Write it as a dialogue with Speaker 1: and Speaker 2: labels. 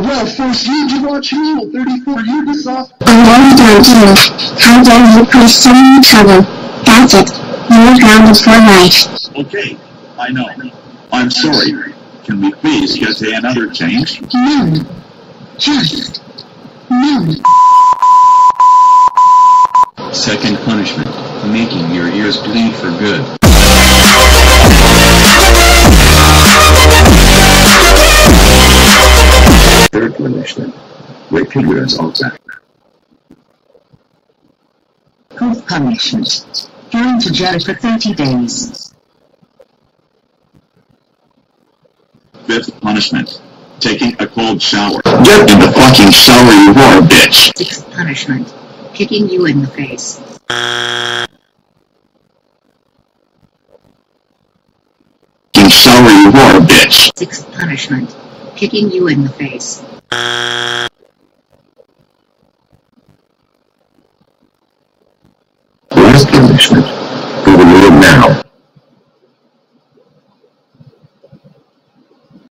Speaker 1: will force you to watch Rule 34 Ubisoft.
Speaker 2: I don't you. How dare you push so in trouble? That's it. You're grounded for life.
Speaker 3: Okay, I know. I'm sorry. Can we please get to another change?
Speaker 2: No. Just. No.
Speaker 4: Second punishment, making your ears bleed for good.
Speaker 3: Third punishment. Wake your ears all back.
Speaker 5: Fourth punishment. Going to jail for 30 days.
Speaker 3: Fifth punishment. Taking a cold shower. Get in the fucking shower, you whore, bitch!
Speaker 5: Sixth punishment. Kicking you in the face.
Speaker 3: Fucking shower, you whore, bitch!
Speaker 5: Sixth punishment kicking you in the face.
Speaker 3: Now.